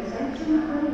Your attention